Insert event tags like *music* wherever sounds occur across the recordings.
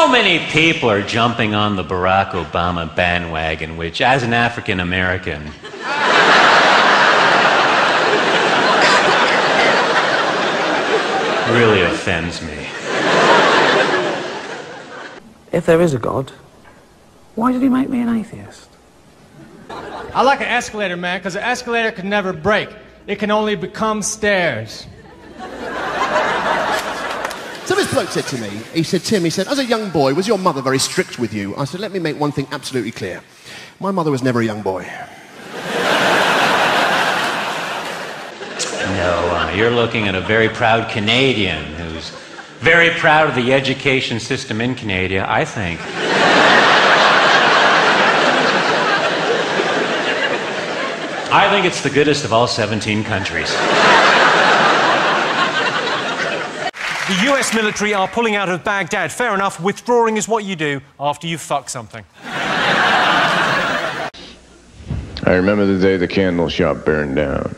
So many people are jumping on the Barack Obama bandwagon, which, as an African American, really offends me. If there is a God, why did he make me an atheist? I like an escalator, man, because an escalator can never break. It can only become stairs. Bloke said to me, he said, Tim, he said, as a young boy, was your mother very strict with you? I said, let me make one thing absolutely clear. My mother was never a young boy. No, you're looking at a very proud Canadian who's very proud of the education system in Canada, I think. I think it's the goodest of all 17 countries. The US military are pulling out of Baghdad. Fair enough, withdrawing is what you do after you fuck something. I remember the day the candle shop burned down.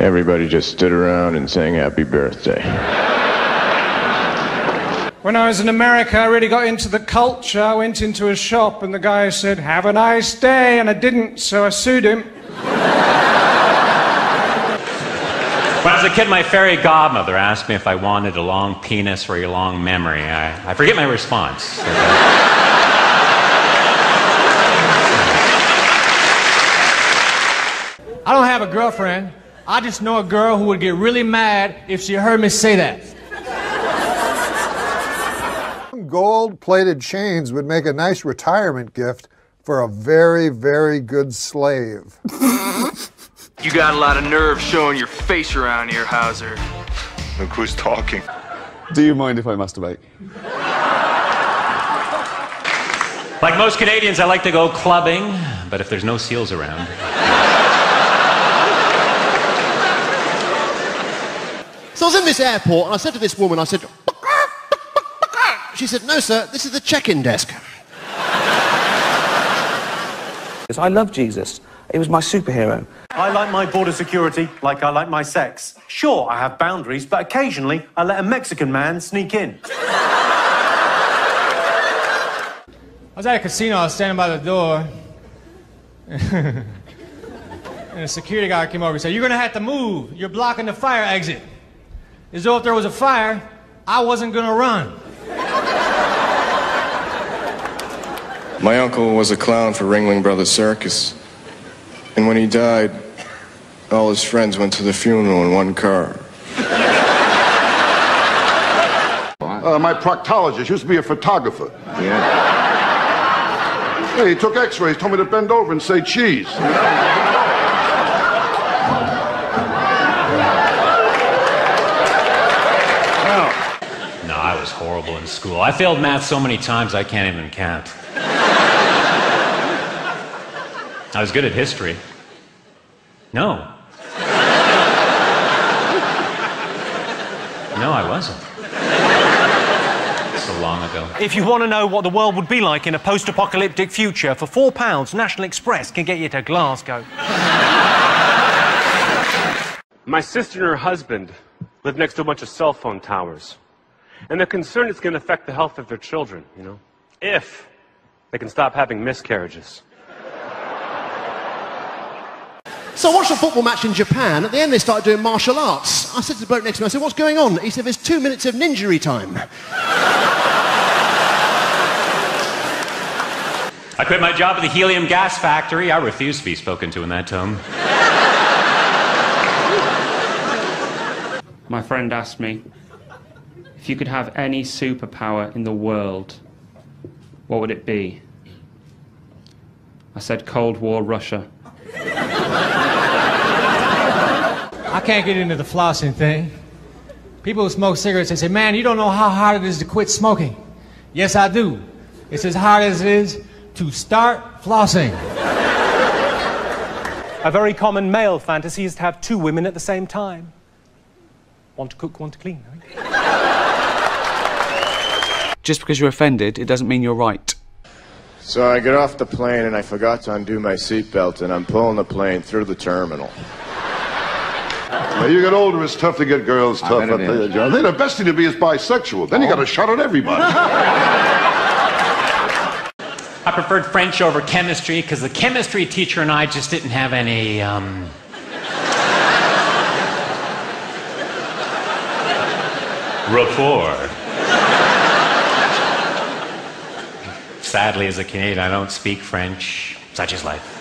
Everybody just stood around and sang happy birthday. When I was in America, I really got into the culture. I went into a shop and the guy said, Have a nice day, and I didn't, so I sued him. When I was a kid, my fairy godmother asked me if I wanted a long penis or a long memory. I, I forget my response. I don't have a girlfriend. I just know a girl who would get really mad if she heard me say that. Gold plated chains would make a nice retirement gift for a very, very good slave. *laughs* You got a lot of nerve showing your face around here, Hauser. Look who's talking. Do you mind if I masturbate? Like most Canadians, I like to go clubbing, but if there's no seals around. So I was in this airport and I said to this woman, I said, she said, no, sir, this is the check-in desk. Because I love Jesus. He was my superhero. I like my border security like I like my sex. Sure, I have boundaries, but occasionally I let a Mexican man sneak in. I was at a casino, I was standing by the door. *laughs* and a security guard came over and said, You're gonna have to move. You're blocking the fire exit. As though if there was a fire, I wasn't gonna run. My uncle was a clown for Ringling Brothers Circus. And when he died, all his friends went to the funeral in one car. Uh, my proctologist used to be a photographer. Yeah? Hey, he took x-rays, told me to bend over and say cheese. No, I was horrible in school. I failed math so many times I can't even count. I was good at history. No. No, I wasn't. So long ago. If you want to know what the world would be like in a post apocalyptic future, for £4, pounds, National Express can get you to Glasgow. My sister and her husband live next to a bunch of cell phone towers. And they're concerned it's going to affect the health of their children, you know, if they can stop having miscarriages. So I watched a football match in Japan. At the end, they started doing martial arts. I said to the bloke next to me, I said, what's going on? He said, there's two minutes of ninjury time. I quit my job at the helium gas factory. I refuse to be spoken to in that tone. My friend asked me if you could have any superpower in the world, what would it be? I said Cold War Russia. Can't get into the flossing thing. People who smoke cigarettes, they say, Man, you don't know how hard it is to quit smoking. Yes, I do. It's as hard as it is to start flossing. A very common male fantasy is to have two women at the same time. One to cook, one to clean. Just because you're offended, it doesn't mean you're right. So I get off the plane and I forgot to undo my seatbelt and I'm pulling the plane through the terminal. When you get older, it's tough to get girls tough. I, bet it tell you, is. John. I think the best thing to be is bisexual. Then you got a shot at everybody. *laughs* I preferred French over chemistry because the chemistry teacher and I just didn't have any, um... rapport. Sadly, as a Canadian, I don't speak French. Such is life.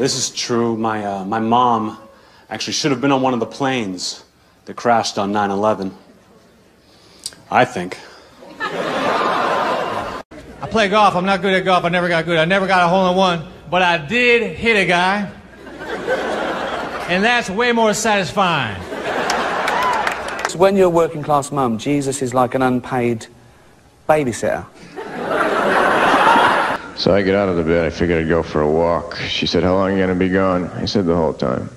This is true. My, uh, my mom actually should have been on one of the planes that crashed on 9 11. I think. I play golf. I'm not good at golf. I never got good. I never got a hole in one. But I did hit a guy. And that's way more satisfying. When you're a working class mum, Jesus is like an unpaid babysitter. So I get out of the bed. I figured I'd go for a walk. She said, How long are you going to be gone? I said, The whole time.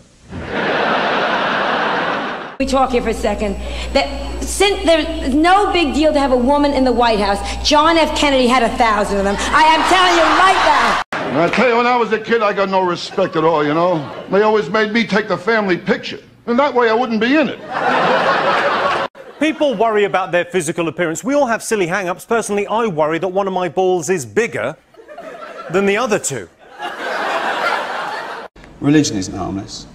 We talk here for a second. That since there's no big deal to have a woman in the White House. John F. Kennedy had a thousand of them. I am telling you right now. And I tell you, when I was a kid, I got no respect at all, you know? They always made me take the family picture. And that way I wouldn't be in it. People worry about their physical appearance. We all have silly hang ups. Personally, I worry that one of my balls is bigger than the other two. Religion isn't harmless.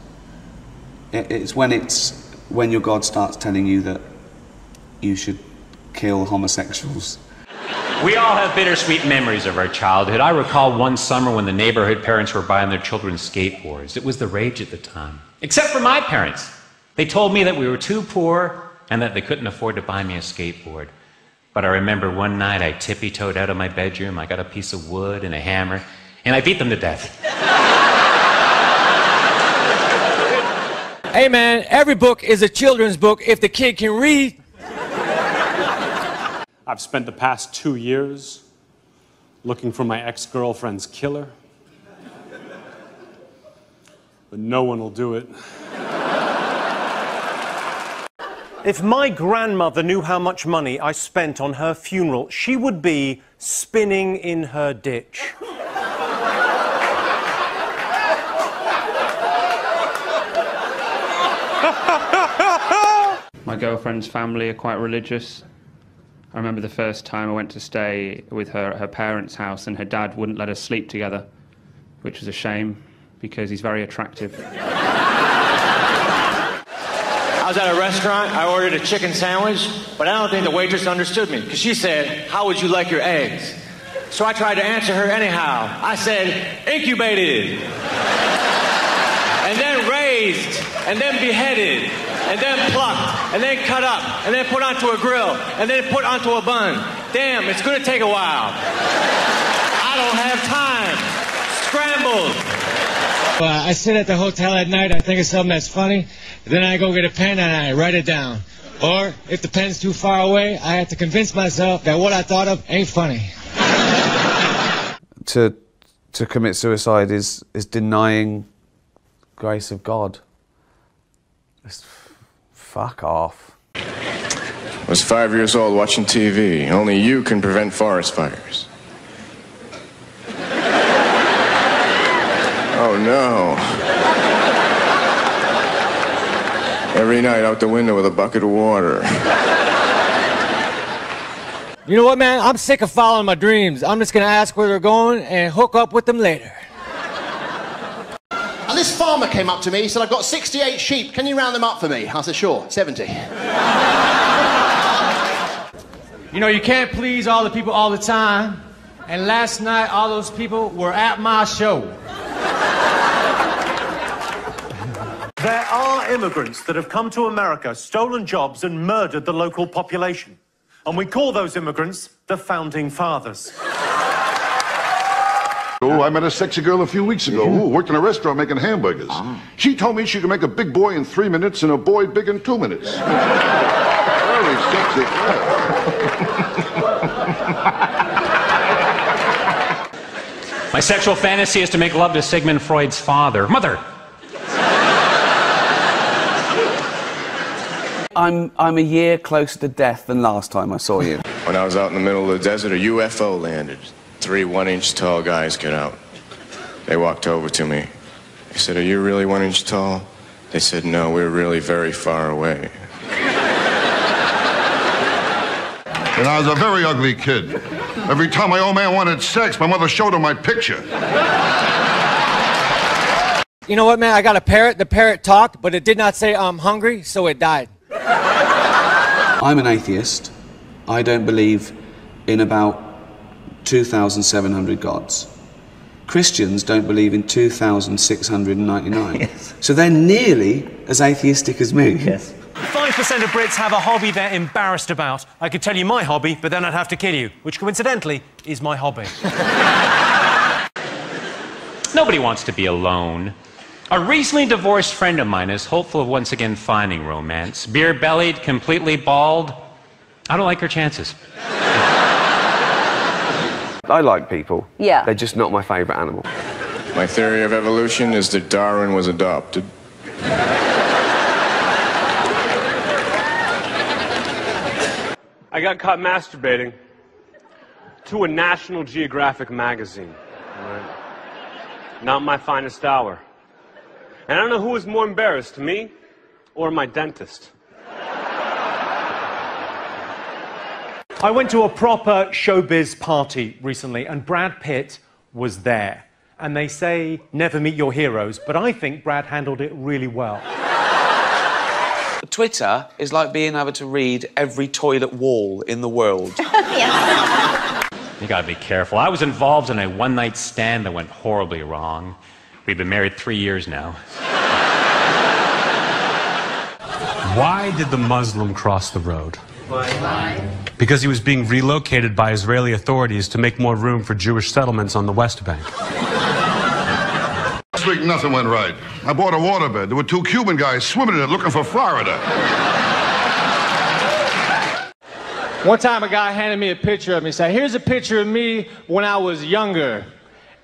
It's when it's when your God starts telling you that you should kill homosexuals. We all have bittersweet memories of our childhood. I recall one summer when the neighborhood parents were buying their children skateboards. It was the rage at the time. Except for my parents. They told me that we were too poor and that they couldn't afford to buy me a skateboard. But I remember one night I tippy toed out of my bedroom, I got a piece of wood and a hammer, and I beat them to death. Hey man, every book is a children's book if the kid can read. I've spent the past two years looking for my ex girlfriend's killer. But no one will do it. If my grandmother knew how much money I spent on her funeral, she would be spinning in her ditch. *laughs* My girlfriend's family are quite religious. I remember the first time I went to stay with her at her parents' house, and her dad wouldn't let us sleep together, which was a shame because he's very attractive. I was at a restaurant. I ordered a chicken sandwich, but I don't think the waitress understood me because she said, How would you like your eggs? So I tried to answer her anyhow. I said, Incubated. And then raised. And then beheaded. And then plucked. And then cut up. And then put onto a grill. And then put onto a bun. Damn, it's to take a while. I don't have time. Scrambled. Well, I sit at the hotel at night, I think of something that's funny, then I go get a pen and I write it down. Or, if the pen's too far away, I have to convince myself that what I thought of ain't funny. To to commit suicide is is denying grace of God. It's, fuck off. I was five years old watching TV. Only you can prevent forest fires. Oh no. Every night out the window with a bucket of water. You know what, man? I'm sick of following my dreams. I'm just gonna ask where they're going and hook up with them later. And this farmer came up to me, he said, I've got 68 sheep, can you round them up for me? I said, sure, 70. You know, you can't please all the people all the time. And last night, all those people were at my show. There are immigrants that have come to America, stolen jobs, and murdered the local population. And we call those immigrants the Founding Fathers. Oh, I met a sexy girl a few weeks ago mm-hmm. who worked in a restaurant making hamburgers. Ah. She told me she could make a big boy in three minutes and a boy big in two minutes. Very sexy. My sexual fantasy is to make love to Sigmund Freud's father. Mother! I'm I'm a year closer to death than last time I saw you. When I was out in the middle of the desert, a UFO landed. Three one inch tall guys get out. They walked over to me. They said, Are you really one inch tall? They said, No, we're really very far away. And I was a very ugly kid. Every time my old man wanted sex, my mother showed him my picture. You know what, man? I got a parrot. The parrot talked, but it did not say I'm hungry, so it died. I'm an atheist. I don't believe in about 2,700 gods. Christians don't believe in 2,699. *laughs* So they're nearly as atheistic as me. Yes. 5% of Brits have a hobby they're embarrassed about. I could tell you my hobby, but then I'd have to kill you, which coincidentally is my hobby. *laughs* Nobody wants to be alone. A recently divorced friend of mine is hopeful of once again finding romance. Beer bellied, completely bald. I don't like her chances. *laughs* I like people. Yeah. They're just not my favourite animal. My theory of evolution is that Darwin was adopted. I got caught masturbating to a National Geographic magazine. all right? Not my finest hour. And I don't know who was more embarrassed, me or my dentist. I went to a proper showbiz party recently, and Brad Pitt was there. And they say never meet your heroes, but I think Brad handled it really well. Twitter is like being able to read every toilet wall in the world. *laughs* You gotta be careful. I was involved in a one night stand that went horribly wrong. We've been married three years now. Why did the Muslim cross the road? Because he was being relocated by Israeli authorities to make more room for Jewish settlements on the West Bank. Last week, nothing went right. I bought a waterbed. There were two Cuban guys swimming in it looking for Florida. One time a guy handed me a picture of me. He said, Here's a picture of me when I was younger.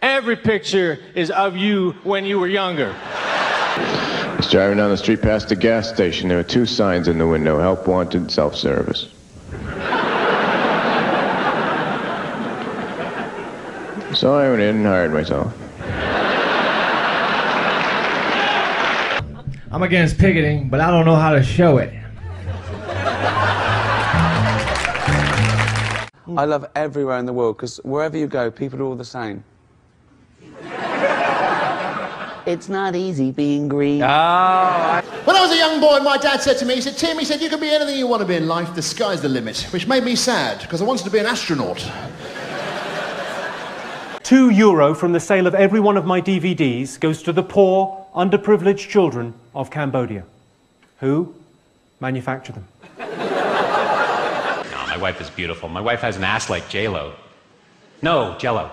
Every picture is of you when you were younger. I was driving down the street past the gas station. There were two signs in the window help wanted, self service. *laughs* So I went in and hired myself. I'm against picketing, but I don't know how to show it. I love everywhere in the world because wherever you go, people are all the same. It's not easy being green. Ah. When I was a young boy, my dad said to me, he said, Tim, he said, you can be anything you want to be in life, the sky's the limit, which made me sad, because I wanted to be an astronaut. *laughs* Two euro from the sale of every one of my DVDs goes to the poor, underprivileged children of Cambodia. Who manufacture them? *laughs* No, my wife is beautiful. My wife has an ass like J-Lo. No, Jello.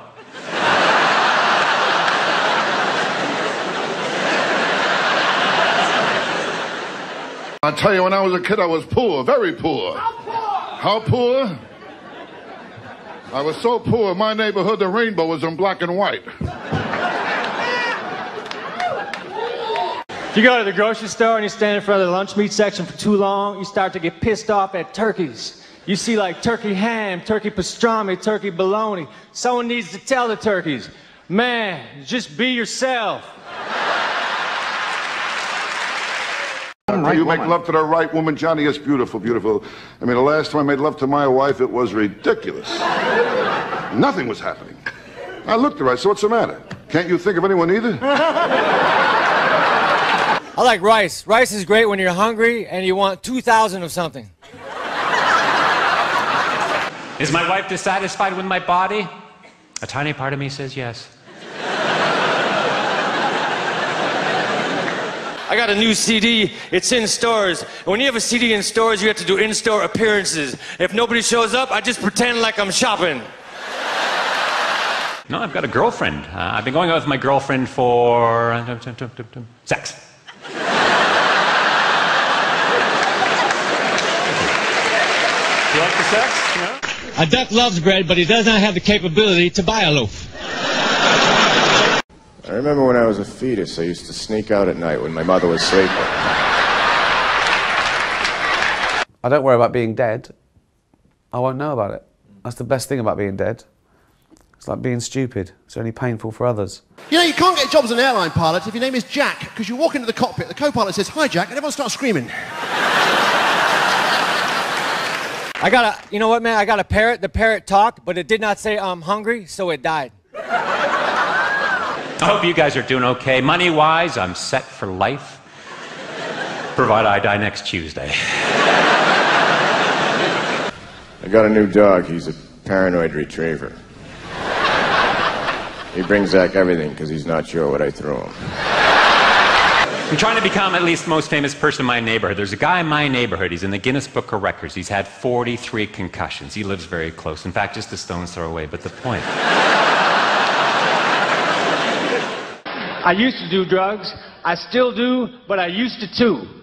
I tell you, when I was a kid, I was poor, very poor. How poor? How poor? I was so poor, in my neighborhood, the rainbow was in black and white. If you go to the grocery store and you stand in front of the lunch meat section for too long, you start to get pissed off at turkeys. You see like turkey ham, turkey pastrami, turkey bologna. Someone needs to tell the turkeys, man, just be yourself. After you make love to the right woman, Johnny, it's beautiful, beautiful. I mean, the last time I made love to my wife, it was ridiculous. Nothing was happening. I looked at her, I said, what's the matter? Can't you think of anyone either? *laughs* I like rice. Rice is great when you're hungry and you want 2,000 of something. Is my wife dissatisfied with my body? A tiny part of me says yes. I got a new CD. It's in stores. And when you have a CD in stores, you have to do in-store appearances. If nobody shows up, I just pretend like I'm shopping. No, I've got a girlfriend. Uh, I've been going out with my girlfriend for sex. You like the sex? A duck loves bread, but he does not have the capability to buy a loaf. I remember when I was a fetus, I used to sneak out at night when my mother was sleeping. I don't worry about being dead. I won't know about it. That's the best thing about being dead. It's like being stupid. It's only painful for others. You know, you can't get a job as an airline pilot if your name is Jack, because you walk into the cockpit, the co-pilot says, hi, Jack, and everyone starts screaming. I got a, you know what, man? I got a parrot. The parrot talked, but it did not say I'm hungry, so it died. I hope you guys are doing okay. Money wise, I'm set for life. Provide I die next Tuesday. I got a new dog. He's a paranoid retriever. He brings back everything because he's not sure what I threw him. I'm trying to become at least the most famous person in my neighborhood. There's a guy in my neighborhood. He's in the Guinness Book of Records. He's had 43 concussions. He lives very close. In fact, just a stone's throw away. But the point. I used to do drugs. I still do, but I used to too.